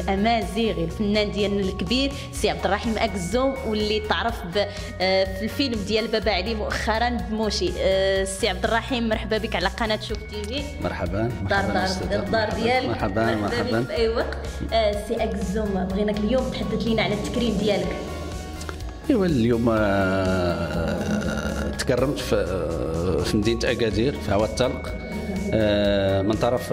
الامازيغ الفنان ديالنا الكبير سي عبد الرحيم أكزوم واللي تعرف آه، في الفيلم ديال بابا علي مؤخرا بموشي. آه، سي عبد الرحيم مرحبا بك على قناة شوف تي في. مرحبا دار دار الدار ديالك. مرحبا مرحبا في أي وقت. آه، سي أكزوم بغيناك اليوم تحدث لنا على التكريم ديالك. ايوا اليوم تكرمت في مدينة أكادير في هوا الطلق من طرف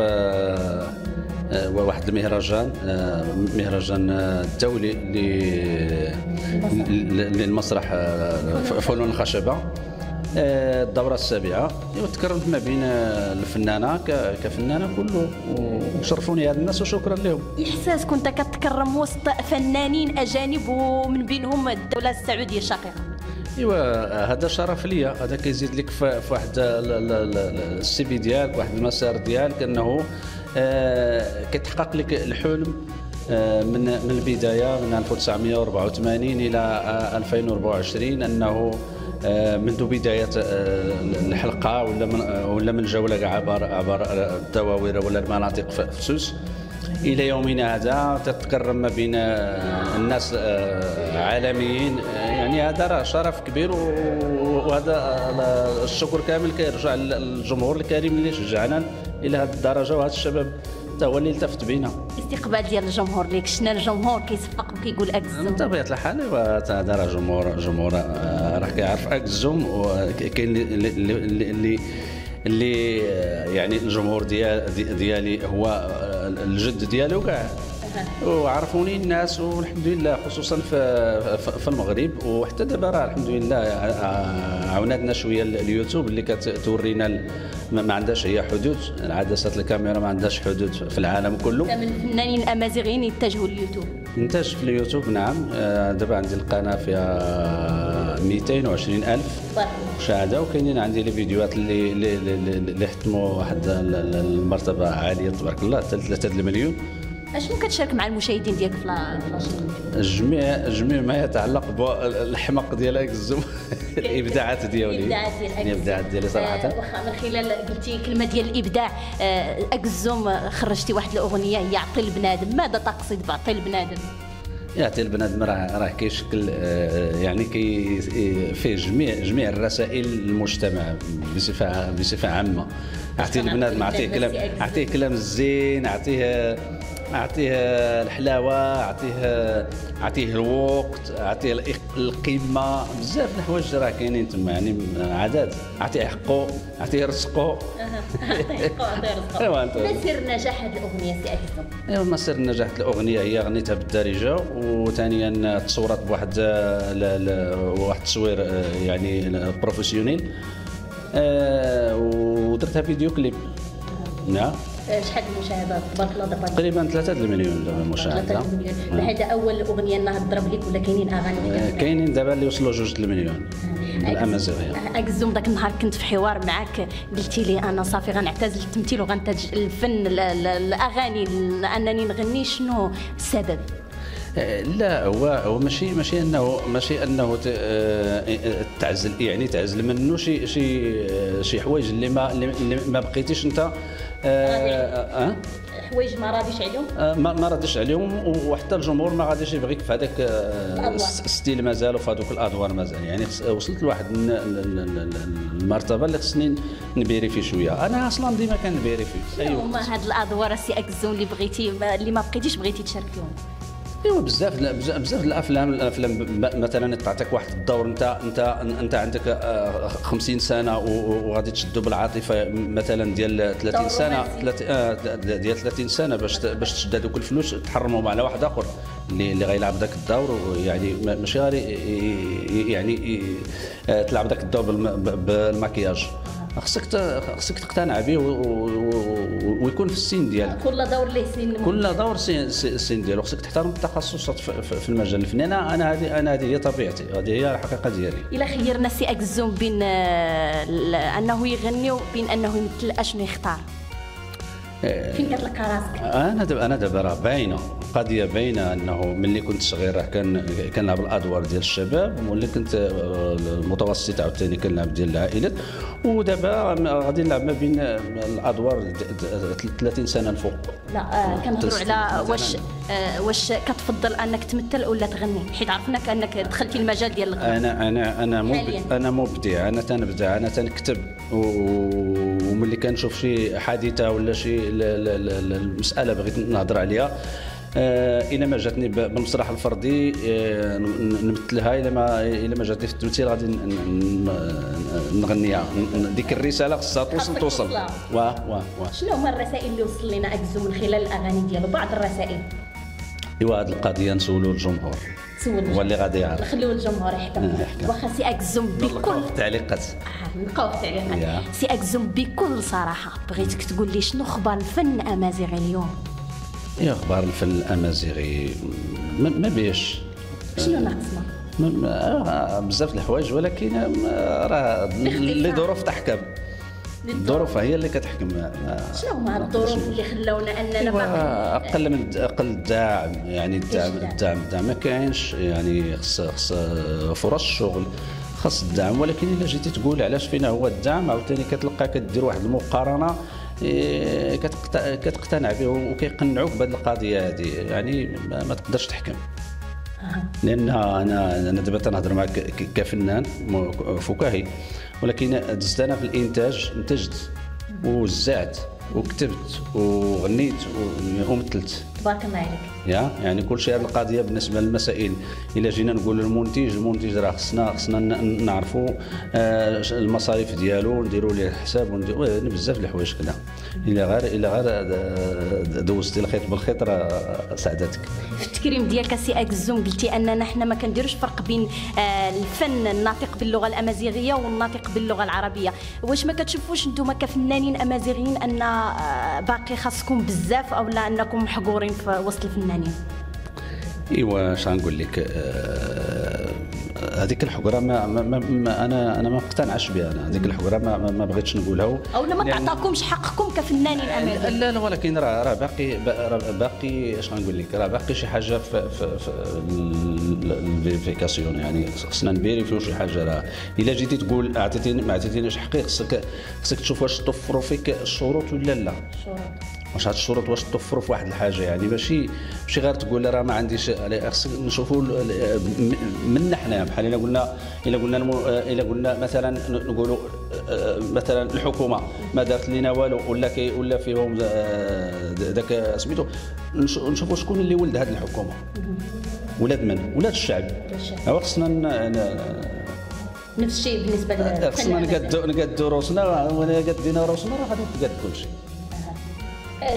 آه، آه، واحد المهرجان آه، مهرجان آه، الدولي للمسرح فنون الخشبة. الدورة السابعة. أيوا تكرمت ما بين الفنانة كفنانة كله وشرفوني هاد الناس وشكرا لهم. إحساس كنت كتكرم وسط فنانين أجانب ومن بينهم الدولة السعودية الشقيقة. أيوا هذا شرف ليا. هذا كيزيد لك في واحد ال- ال- ال- السي في ديالك واحد المسار ديالك إنه آه، كيتحقق لك الحلم آه، من من البداية من 1984 إلى آه، 2024 أنه آه، منذ بداية الحلقة ولا من ولا من كاع عبر عبر الدواوير ولا المناطق في سوس إلى يومنا هذا تتكرم ما بين الناس عالميين يعني هذا راه شرف كبير وهذا الشكر كامل كيرجع للجمهور الكريم اللي شجعنا إلى هذه الدرجة وهذا الشباب حتى هو اللي التفت بينا. استقبال ديال الجمهور ليك شنا الجمهور كيصفق وكيقول من اكزوم طبيعه الحال هذا راه جمهور جمهور آه، راه كيعرف اكزوم وكاين اللي اللي اللي اللي آه، يعني الجمهور ديال دي- ديالي هو آه، الجد ديالو كاع. وعرفوني الناس والحمد لله خصوصا في المغرب. وحتى دابا راه الحمد لله ع- عاوناتنا شوية اليوتيوب اللي كتورينا ما عندهاش هي حدود. عدسات الكاميرا ما عندهاش حدود في العالم كله. من الفنانين الأمازيغيين يتجهوا لليوتيوب. انتاج في اليوتيوب نعم. آه، دابا عندي القناة فيها 220 ألف مشاهدة. وكاينين عندي لي فيديوهات اللي اللي حتموا واحد ال- ال- المرتبة عالية تبارك الله حتى 3 المليون. اشنو كتشارك مع المشاهدين ديالك في لاشين جميع جميع ما يتعلق بالحمق ديال الزوم الإبداعات ديالي. الإبداعات ديالي صراحة. آه، واخا من خلال قلتي كلمة ديال الإبداع آه، أكزوم خرجتي واحد الأغنية هي عطي البنادم. ماذا تقصد بعطي البنادم؟ يعطي البنادم راه راه كيشكل آه، يعني كي فيه جميع جميع الرسائل للمجتمع بصفة بصفة عامة. أعطيه البنادم أعطيه كلام أعطيه كلام زين أعطيه أعطيه الحلاوة اعطيه أعطيه الوقت أعطيه القيمة. بزاف د الحوايج راه كاينين تما يعني عدد. أعطيه حقه أعطيه رزقه أيوا أنت. ما سر نجاح هذه الأغنية سي أيوا مصير نجاح الأغنية. هي غنيتها بالدارجة وثانيا تصورت بواحد واحد التصوير آه، يعني professionnel آه، ودرتها vidéo clip. نعم. شحال المشاهدات؟ تبارك الله دابا تقريبا 3 المليون دابا مشاهده 3 مليون هذا أول أغنية انها تضرب لك ولا كاينين أغاني؟ آه،؟ كاينين دابا اللي وصلوا جوج المليون بالامازيغيه اكزوم ذاك النهار كنت في حوار معك قلتي لي أنا صافي غنعتزل التمثيل وغنتج الفن ال- ال- الأغاني ال- أنني نغني شنو؟ السبب. آه، لا هو هو ماشي ماشي انه ماشي أنه آه، آه، تعزل يعني تعزل منه شي شي آه، شي حوايج اللي ما اللي ما بقيتيش أنت آه، آه، آه، حوايج ما راضيش عليهم؟ آه، ما راضيش عليهم وحتى الجمهور ما غاديش يبغيك في هذاك ال style مازال وفي هذوك الأدوار مازال. يعني وصلت لواحد المرتبة اللي خصني نبيري فيه شوية. أنا أصلا ديما كنبيري فيه هما هاد الأدوار سي اكزوم اللي بغيتي اللي ما بقيتيش بغيتي تشاركيهم ايوا بزاف بزاف الأفلام الأفلام مثلا تعطيك واحد الدور أنت أنت أنت عندك آه، 50 سنة و- و- وغادي تشدوا بالعاطفة مثلا ديال 30 دور سنة رومانسي. 30 آه، ديال 30 سنة باش باش تشد هذوك الفلوس تحرمهم على واحد آخر اللي اللي غيلعب ذاك الدور ويعني ما- ماشي غير يعني آه، تلعب ذاك الدور بالم- ب- بالمكياج خصك خصك تقتنع به ويكون في السن ديالك. كل دور ليه سن كل دور سن ديالو. خصك تحترم التخصصات في, المجال الفني. أنا أنا هذه أنا هذه هي طبيعتي. هذه هي الحقيقة ديالي. إلا خيرنا سي أكزوم بين آه، أنه يغني وبين أنه يمثل أشنو يختار؟ فين كتلقى راسك أنا دابا أنا دابا راه باينة. القضية باينة أنه ملي كنت صغير كان كنلعب الأدوار ديال الشباب وملي كنت آه، المتوسط عاوتاني كنلعب ديال العائلات. ودابا غادي نلعب ما بين الأدوار د- د- 30 سنة الفوق. لا آه كنهضروا على واش آه واش كتفضل أنك تمثل ولا تغني؟ حيت عرفناك انك دخلتي المجال ديال الغناء. أنا أنا أنا أنا مبدع أنا تنبدع أنا تنكتب. وملي كنشوف شي حادثة ولا شي المساله بغيت نهضر عليها إلى ما جاتني بالمسرح الفردي آه نمثلها إلى ما إلى ما جاتني في التمثيل غادي نغنيها. ديك الرسالة خصها توصل توصل. واه واه واه شنو هما الرسائل اللي وصل لنا اكزو من خلال الأغاني ديالو؟ بعض الرسائل. إيوا هذه القضية نسولوا الجمهور. سول هو اللي غادي يعرف. نخليو الجمهور يحكم آه،. واخا سي اكزوم بكل التعليقات. آه، نلقاو في التعليقات. سي اكزوم بكل صراحة. بغيتك تقول لي شنو أخبار الفن الامازيغي اليوم؟ يا. إخبار الفن الأمازيغي. ما بيش. شنو ناقصنا ما- بزاف الحوايج ولكن ما- راه اللي ظروف تحكم. الظروف هي اللي كتحكم. ما- شنو هما الظروف اللي خلونا اننا أقل من أقل الدعم يعني الدعم الدعم؟ الدعم ما كاينش. يعني خص خص فرص الشغل خاص الدعم. ولكن إلا جيتي تقول علاش فينا هو الدعم عاوتاني كتلقى كدير واحد المقارنة كتقتنع به وكيقنعوك بهذه القضية هذه. يعني ما, تقدرش تحكم. لأن أنا أنا دابا تنهضر معك ك- كفنان فكاهي ولكن دزت أنا في الإنتاج انتجت. ووزعت. وكتبت وغنيت ومثلت تبارك الله عليك. يا يعني كل شيء هذه القضية بالنسبة للمسائل. إلا جينا نقول للمنتج المنتج راه خصنا خصنا نعرفوا آه، المصاريف ديالو نديروا ليه الحساب ونديروا يعني بزاف الحوايج كذا. إلا غير إلا غير آه، دوزتي الخيط بالخيط راه سعدتك التكريم ديالك سي اكزوم قلتي اننا حنا ما كنديروش فرق بين آه، الفن الناطق باللغة الأمازيغية والناطق باللغة العربية. واش ما كتشوفوش نتوما كفنانين أمازيغيين أن آه، باقي خاصكم بزاف أو لا أنكم محقورين في وسط الفنانين؟ إيوا اش غنقول لك؟ آه، هذيك الحقرة ما, ما, ما, أنا أنا ما مقتنعش بها أنا. هذيك الحقرة ما, ما, ما بغيتش نقولها. أو ما لأن- تعطاكم حقكم كفنانين امازيغ لا لا ولكن راه راه باقي باقي اش غنقول لك؟ راه باقي شي حاجة في في, في ال vérification يعني. خصنا نفيريفيو شي حاجة راه. إلا جيتي تقول اعطيتيني ما عطيتينيش حقي خصك خصك تشوف واش توفروا فيك الشروط ولا لا. واش هاد الشروط واش توفروا في واحد الحاجة يعني؟ ماشي ماشي غير تقول راه ما عنديش خصك نشوفوا منا حنا بحال إلا قلنا إلا قلنا المو- إلا قلنا مثلا نقولوا آه، مثلا الحكومة ما دارت لنا والو ولا كي ولا فيهم آه، ذاك سميتو نش- نشوفوا شكون اللي ولد هذه الحكومة. ولاد من؟ ولاد الشعب. خصنا نفس الشيء بالنسبة للفن خصنا الأمازيغي. نقدو نقدو روسنا وانا قدينا روسنا راه غادي تقد كل شيء آه،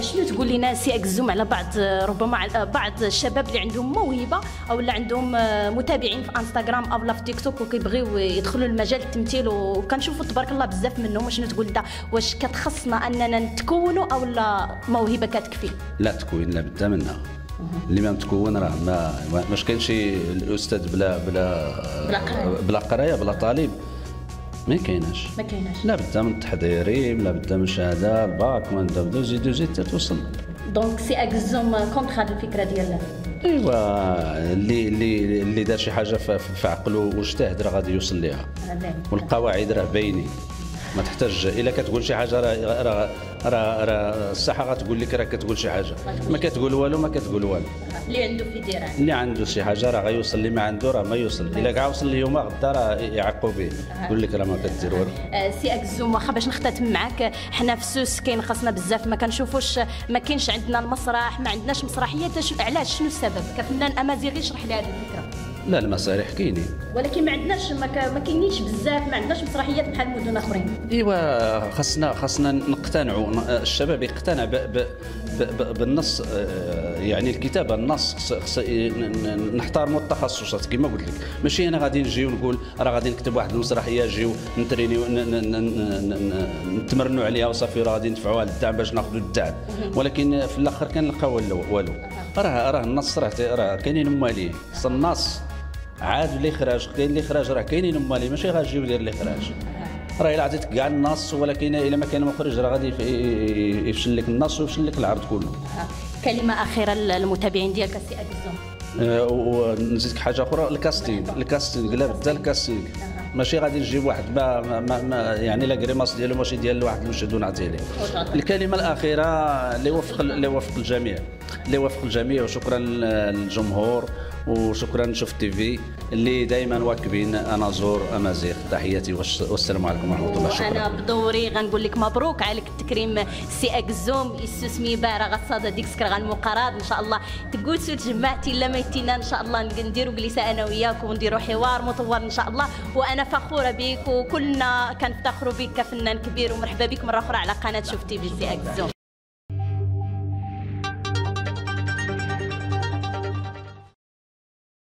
شنو تقول لنا سي أكزوم على بعض آه، ربما على بعض الشباب اللي عندهم موهبة أو اللي عندهم آه، متابعين في إنستغرام أو لا في تيك توك وكيبغيو يدخلوا لمجال التمثيل وكنشوفوا تبارك الله بزاف منهم. شنو تقول أنت؟ واش كتخصنا أننا نتكونوا أو لا موهبة كتكفي لا تكوين لا بد منها. اللي ما متكون راه ما ماش كاين شي الأستاذ بلا بلا. بلا قراية بلا طالب. ما كايناش. ما كايناش. لا بد من التحضيري لا بد من الشهاده الباك من بدا زيد زيد توصل donc سي اكزوم contre هذه الفكرة ديال أيوا اللي اللي اللي دار شي حاجة في عقله واجتهد راه غادي يوصل ليها. والقواعد راه باينين. ما تحتاج إلا كتقول شي حاجة راه راه راه الصحه غتقول لك راه كتقول شي حاجة. ما كتقول والو ما كتقول والو. اللي عنده في ديران. اللي عنده شي حاجة راه غيوصل اللي ما عنده راه ما يوصل. إلا كاع وصل اليوم غدا راه يعقوا به. يقول لك راه ما كدير والو. آه، سي اكزوم واخا باش نختتم معاك. حنا في سوس كاين خاصنا بزاف ما كنشوفوش ما كاينش عندنا المسرح ما عندناش مسرحيات. اش- علاش؟ شنو السبب؟ كفنان أمازيغي اشرح لي هذه الفكرة. لا المسارح كاينين. ولكن ما عندناش ما, كاينينش بزاف ما عندناش مسرحيات بحال مدن اخرين إيوا خاصنا خاصنا نقتنعوا الشباب يقتنع ب ب ب ب بالنص آه، يعني الكتابه النص خص نحترموا التخصصات كما قلت لك. ماشي أنا غادي نجي ونقول راه غادي نكتب واحد المسرحية نجيو نترينيو نتمرنوا عليها وصافي راه غادي ندفعوها للدعم باش ناخذوا الدعم. ولكن في الآخر كنلقاو والو والو. راه راه النص راه راه كاينين مواليه خص النص عاد الإخراج كاين الإخراج راه كاينين مواليه ماشي غنجيو دير الإخراج. راه إلا عطيتك كاع النص ولكن إلا ما كان مخرج راه غادي يفشل لك النص ويفشل لك العرض كله. كلمة أخيرة للمتابعين ديالك السي اكزوم آه، ونزيدك حاجة أخرى؟ ال casting ال casting لا بدا ال casting. ماشي غادي نجيب واحد ما, ما, ما يعني la grimace ديالو ماشي ديال واحد المشهد ونعطيه ليه الكلمة الأخيرة اللي وفق اللي وفق الجميع اللي وفق الجميع وشكرا للجمهور. وشكرا شوف تي في اللي دائما واكبين. أنا زور أمازيغ. تحياتي والسلام عليكم ورحمة الله. شكرا. أنا بدوري غنقول لك مبروك عليك التكريم. سي إكزوم يسوسمي بارا غصادة ديك سكر غنمقراض إن شاء الله تقولسوا تجمعتي لا ميتينا إن شاء الله نديروا جلسة أنا وياك ونديروا حوار مطور إن شاء الله. وأنا فخورة بك وكلنا كنفتخروا بك كفنان كبير. ومرحبا بك مرة أخرى على قناة شوف تي في سي إكزوم.